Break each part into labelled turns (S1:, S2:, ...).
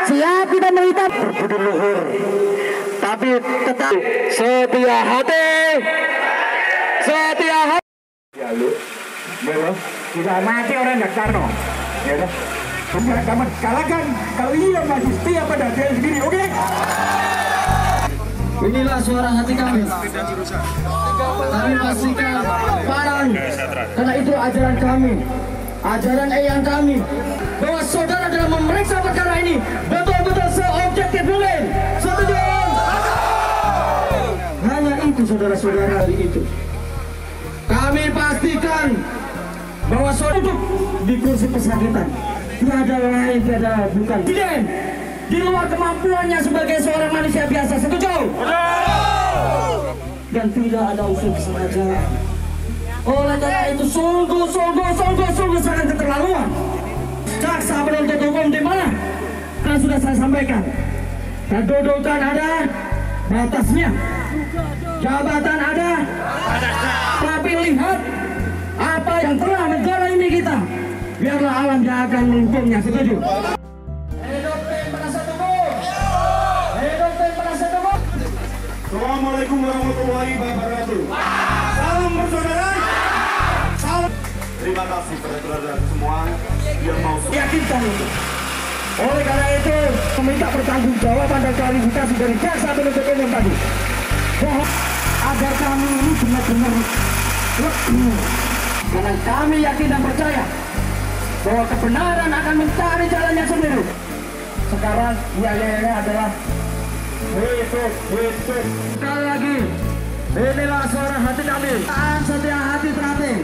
S1: Siap kita melihat berbudi luhur. Tapi tetap setia hati. Setia hati.
S2: Ya lu, ya kita mati orang nggak Karno, ya lo. Jangan kamu kalahkan kalau iya masih setia pada diri sendiri, oke?
S1: Inilah suara hati kami. Kami pastikan parang karena itu ajaran kami, ajaran eyang kami bahwa saudara dalam memeriksa perkara ini betul-betul seobjektif mungkin. Setuju? Hanya itu saudara-saudara hari itu. Kami pastikan bahwa saudara di kursi pesakitan tiada lain tiada bukan tidak di luar kemampuannya sebagai seorang manusia biasa. Setuju? Dan tidak ada unsur kesengajaan. Oleh karena itu sungguh, sungguh, sungguh, sungguh sangat keterlaluan. Sudah saya sampaikan. Kedudukan ada, batasnya. Jabatan ada, tapi lihat apa yang telah negara ini kita. Biarlah alam yang akan menghukumnya. Setuju?
S2: Assalamualaikum warahmatullahi wabarakatuh. Salam persaudaraan. Salam. Terima kasih pada saudara semua yang mau
S1: Yakinkan itu. Oleh karena itu, meminta pertanggungjawaban dan klarifikasi dari jaksa penuntut umum tadi. Mohon agar kami ini benar-benar lebih. Karena kami yakin dan percaya bahwa kebenaran akan mencari jalannya sendiri. Sekarang biayanya adalah hidup, hidup. Sekali lagi, inilah suara hati kami. Setia hati terhati.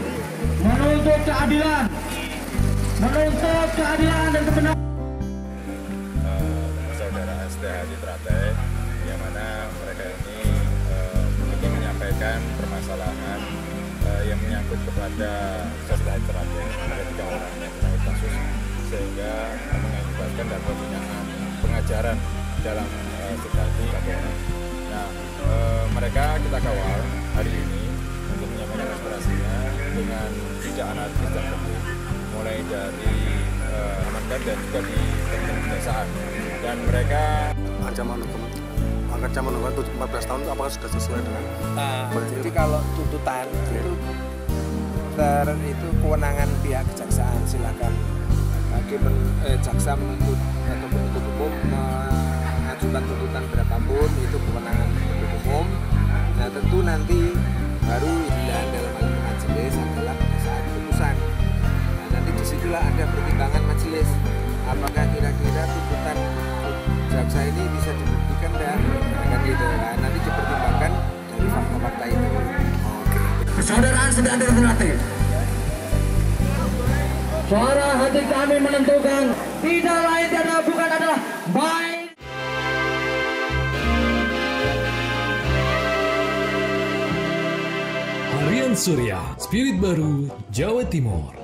S1: Menuntut keadilan. Menuntut keadilan dan kebenaran.
S3: STH di Trate yang mana mereka ini eh, ingin menyampaikan permasalahan eh, yang menyangkut kepada STH di Trate ada tiga orang yang terkait kasus sehingga mengakibatkan dan pembinaan pengajaran dalam eh, STH Nah eh, mereka kita kawal hari ini untuk menyampaikan aspirasinya dengan tidak anarkis dan mulai dari dan juga di teman dan mereka
S4: ancaman hukum. Ancaman hukum itu 14 tahun itu apakah sudah sesuai dengan
S5: Nah, jadi kalau tuntutan itu ter itu kewenangan pihak kejaksaan silakan. Hakim eh, jaksa menuntut atau penuntut umum mengajukan tuntutan berapapun jaksa ini bisa dibuktikan dan kan gitu. Nah, nanti dipertimbangkan dari fakta-fakta itu.
S1: Persaudaraan sudah ada terlatih. Suara hati kami menentukan tidak lain dan bukan adalah baik.
S6: Harian Surya, Spirit Baru, Jawa Timur.